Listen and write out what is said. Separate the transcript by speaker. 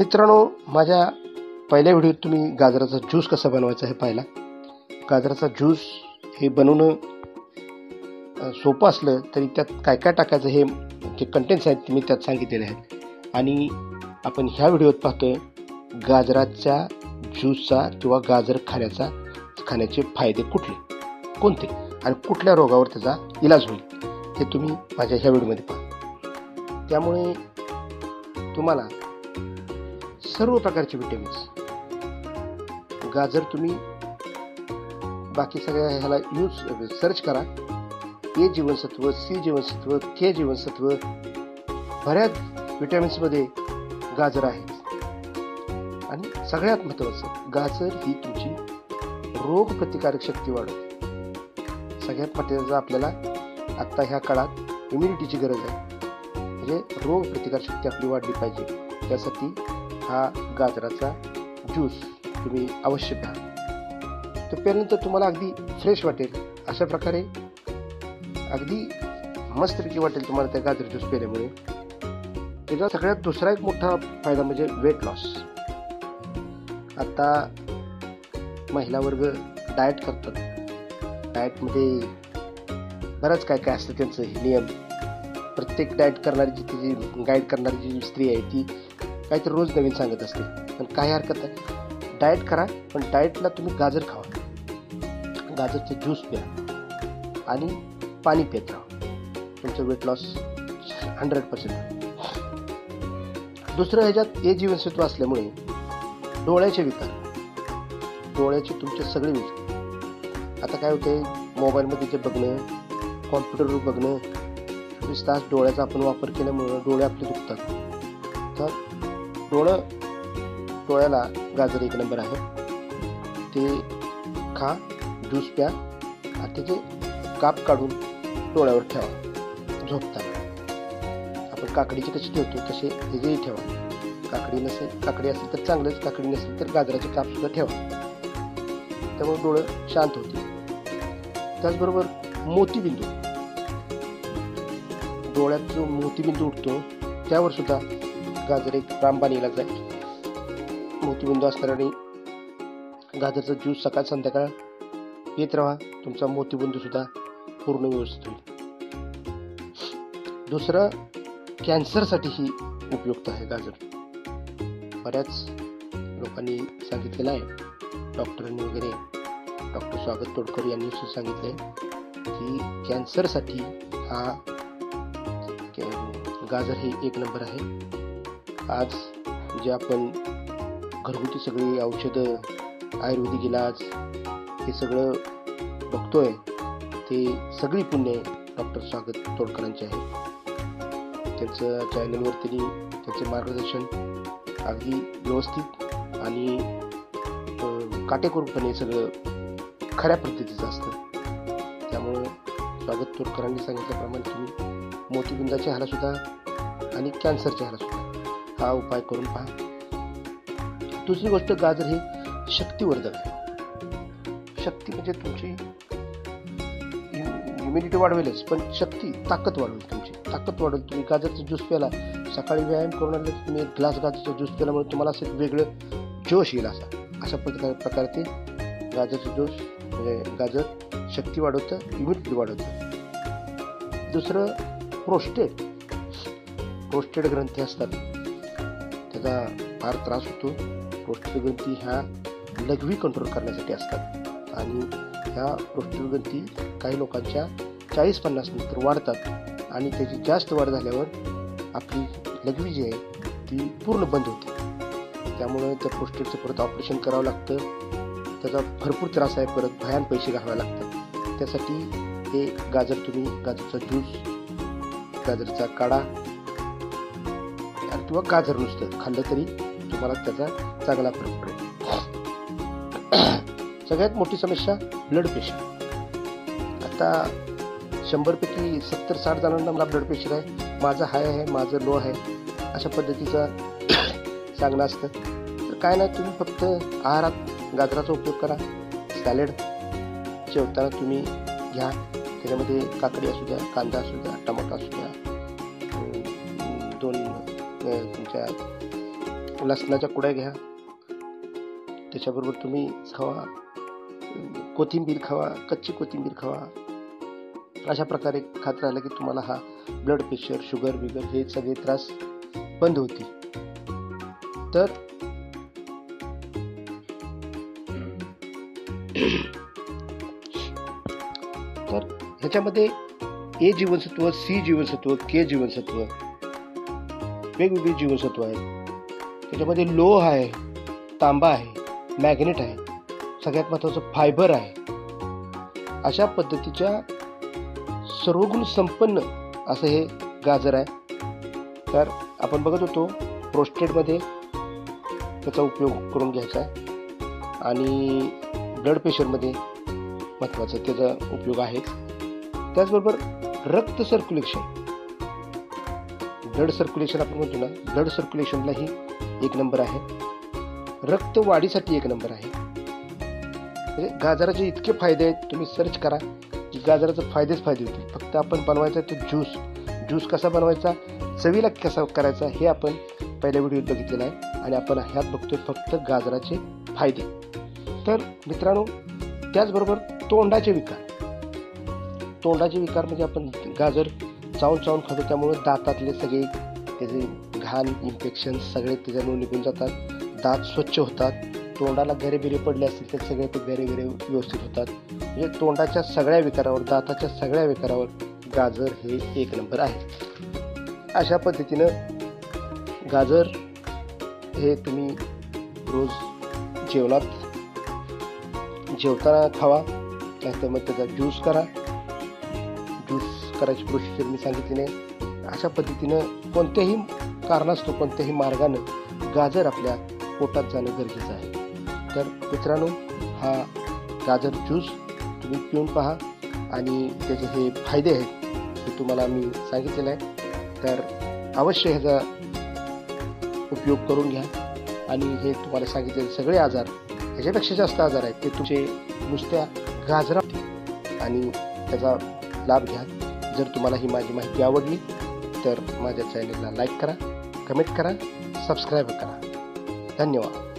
Speaker 1: मित्रांनो माझ्या पहिल्या व्हिडिओत तुम्ही गाजराचा ज्यूस कसा बनवायचा हे पाहिला. गाजराचा ज्यूस हे बनवणं सोपं असलं तरी त्यात काय काय टाकायचं हे जे कंटेंट्स आहेत ते मी त्यात सांगितलेले आहेत. आणि आपण ह्या व्हिडिओत पाहतोय गाजराच्या ज्यूसचा किंवा गाजर खाण्याचा खाण्याचे फायदे कुठले? कोणते? आणि कुठल्या रोगावर त्याचा इलाज होईल? हे तुम्ही माझ्या ह्या व्हिडिओमध्ये पहा. त्यामुळे तुम्हाला सर्व प्रकारचे विटॅमिन्स गाजर तुम्ही बाकी सगळ्या ह्याला यूज सर्च करा. ए जीवनसत्व सी जीवनसत्व के जीवनसत्व बऱ्याच विटॅमिन्समध्ये गाजर आहे. आणि सगळ्यात महत्त्वाचं गाजर ही तुमची रोग प्रतिकारक शक्ती वाढवते. सगळ्यात महत्त्वाचं आपल्याला आत्ता ह्या काळात इम्युनिटीची गरज आहे. म्हणजे रोग प्रतिकार शक्ती आपली वाढली पाहिजे. त्यासाठी हा गाजराचा ज्यूस तुम्ही अवश्य घ्या तो प्यानंतर तुम्हाला अगदी फ्रेश वाटेल अशा प्रकारे. अगदी मस्तपैकी वाटेल तुम्हाला त्या गाजर ज्यूस पिल्यामुळे. त्याचा सगळ्यात दुसरा एक मोठा फायदा म्हणजे वेट लॉस आता महिला वर्ग डाएट करतात. डाएटमध्ये बरंच काय काय असतं त्यांचं हे नियम. प्रत्येक डाएट करणारी जी तिची गाईड करणारी जी स्त्री आहे ती काहीतरी रोज नवीन सांगत असते. पण काही हरकत नाही. डाएट करा पण डाएटला तुम्ही गाजर खावा. गाजरचे ज्यूस प्या. आणि पाणी पित राहा. तुमचं वेट लॉस हंड्रेड पर्सेंट दुसरं ह्याच्यात ए जीवनसत्व असल्यामुळे डोळ्याचे विकार. डोळ्याचे तुमचे सगळे विकार. आता काय होते मोबाईलमध्ये जे बघणं कॉम्प्युटरवर बघणं वीस तास डोळ्याचा आपण वापर केल्यामुळं डोळे आपले दुखतात. तर डोळं डोळ्याला गाजर एक नंबर आहे. ते खा ज्यूस प्या आणि त्याचे काप काढून डोळ्यावर ठेवा. झोपताना. आपण काकडीचे कशी ठेवतो तसे हेजेही ठेवा. काकडी नसेल काकडी असेल तर चांगलंच काकडी नसेल तर गाजराचे काप सुद्धा ठेवा. त्यामुळे डोळं शांत होते. त्याचबरोबर मोतीबिंदू. डोळ्यात जो मोतीबिंदू उठतो त्यावर सुद्धा गाजर एक रामबाण इलाज आहे मोतीबिंदू असणाऱ्याने गाजरचा ज्यूस सकाळ संध्याकाळ येत राहा. तुमचा मोतीबिंदू सुद्धा पूर्ण व्यवस्थित होईल. दुसरं कॅन्सरसाठीही उपयुक्त आहे गाजर. बऱ्याच लोकांनी सांगितलेलं आहे. डॉक्टरांनी वगैरे डॉक्टर स्वागत तोडकर यांनी सुद्धा आहे की कॅन्सरसाठी हा गाजर हे एक नंबर आहे. आज जे आपण घरगुती सगळी औषधं आयुर्वेदिक इलाज हे सगळं बघतोय ते सगळी पुण्य डॉक्टर स्वागत तोडकरांचे आहे. त्यांचं चॅनलवर त्यांनी त्यांचं मार्गदर्शन अगदी व्यवस्थित आणि काटेकोरपणे सगळं खऱ्या पद्धतीचं असतं. त्यामुळं स्वागत तोडकरांनी सांगितल्याप्रमाणे तुम्ही मोतीबिंदाच्या ह्यालासुद्धा आणि कॅन्सरच्या ह्यालासुद्धा हा उपाय करून पहा. दुसरी गोष्ट गाजर हे शक्तिवर्धक आहे. शक्ती म्हणजे तुमची इम्युनिटी वाढवेलच पण शक्ती ताकद वाढवेल तुमची. ताकद वाढवेल तुम्ही गाजरचा ज्यूस प्याला सकाळी व्यायाम करून आले तुम्ही एक ग्लास गाजरचा ज्यूस प्याल्यामुळे तुम्हाला असं एक वेगळं जोश येईल असा. अशा प्रकार प्रकारे गाजरचा जोश ज्यूस म्हणजे गाजर शक्ती वाढवतं इम्युनिटी वाढवतं. दुसरं प्रोस्टेट प्रोस्टेट ग्रंथी असतात. त्याचा फार त्रास होतो. प्रोस्टेट ह्या लघवी कंट्रोल करण्यासाठी असतात. आणि ह्या प्रोस्टेट काही लोकांच्या चाळीस पन्नास नंतर वाढतात. आणि त्याची जास्त वाढ झाल्यावर आपली लघवी जी आहे ती पूर्ण बंद होते. त्यामुळे त्या प्रोस्टेटचं परत ऑपरेशन करावं लागतं. त्याचा भरपूर त्रास आहे. परत भयान पैसे घालावे लागतात. त्यासाठी हे गाजर तुम्ही गाजरचा ज्यूस गाजरचा काढा. किंवा गाजर नुसतं खाल्लं तरी तुम्हाला त्याचा चांगला फरक पडेल. सगळ्यात मोठी समस्या ब्लड प्रेशर आता शंभरपैकी सत्तर साठ जणांना मला ब्लड प्रेशर आहे. माझं हाय आहे माझं लो आहे. अशा पद्धतीचं सांगणं असतं. तर काय नाही तुम्ही फक्त आहारात गाजराचा उपयोग करा. सॅलेड जेवताना तुम्ही घ्या. त्याच्यामध्ये काकडी असू द्या कांदा असू द्या टमाटा असू द्या तुमच्या लसणाच्या कुड्या घ्या. त्याच्याबरोबर तुम्ही खावा. कोथिंबीर खावा कच्ची कोथिंबीर खावा. अशा प्रकारे खात राहिलं की तुम्हाला हा ब्लड प्रेशर शुगर बिगर हे सगळे त्रास बंद होतील. तर तर ह्याच्यामध्ये ए जीवनसत्व सी जीवनसत्व के जीवनसत्व वेगवेगळी जीवनसत्व आहेत त्याच्यामध्ये लोह आहे तांबा आहे मॅग्नेट आहे. सगळ्यात महत्त्वाचं फायबर आहे. अशा पद्धतीच्या सर्वगुण संपन्न असं हे गाजर आहे. तर आपण बघत होतो प्रोस्टेटमध्ये त्याचा उपयोग करून घ्यायचा आहे. आणि ब्लड प्रेशरमध्ये महत्त्वाचा त्याचा उपयोग आहे. त्याचबरोबर रक्त सर्क्युलेशन ब्लड सर्क्युलेशन आपण म्हणतो ना ब्लड सर्क्युलेशनलाही एक नंबर आहे. रक्त वाढीसाठी एक नंबर आहे. म्हणजे गाजराचे इतके फायदे आहेत तुम्ही सर्च करा की गाजराचे फायदेच फायदे होतील. फक्त आपण बनवायचा तो ज्यूस ज्यूस कसा बनवायचा चवीला कसा करायचा हे आपण पहिल्या व्हिडिओत बघितलेलं आहे. आणि आपण ह्यात बघतोय फक्त गाजराचे फायदे. तर मित्रांनो त्याचबरोबर तोंडाचे विकार. तोंडाचे विकार म्हणजे आपण गाजर. चावून चावून खातो त्यामुळे दातातले सगळे त्याचे घाण इन्फेक्शन सगळे त्याच्यामुळे निघून जातात. दात स्वच्छ होतात. तोंडाला गरेबिरे पडले असतील तर सगळे ते गरे बिरे व्यवस्थित होतात. म्हणजे तोंडाच्या सगळ्या विकारावर दाताच्या सगळ्या विकारावर गाजर हे एक नंबर आहे अशा पद्धतीनं गाजर हे तुम्ही रोज जेवणात जेवताना खावा. नाहीतर मग त्याचा ज्यूस करा. करायची प्रोसिजर मी सांगितली नाही अशा पद्धतीनं कोणत्याही कारणास्तव कोणत्याही मार्गानं गाजर आपल्या पोटात जाणं गरजेचं आहे. तर मित्रांनो हा गाजर ज्यूस तुम्ही पिऊन पहा आणि त्याचे हे फायदे आहेत हे तुम्हाला मी सांगितलेलं आहे. तर अवश्य ह्याचा उपयोग करून घ्या आणि हे तुम्हाला सांगितलेले सगळे आजार ह्याच्यापेक्षा जास्त आजार आहेत ते तुमचे नुसत्या गाजरा आणि त्याचा लाभ घ्या. जर तुम्हाला ही माझी माहिती आवडली तर माझ्या चॅनलला लाईक करा कमेंट करा सबस्क्राईब करा. धन्यवाद.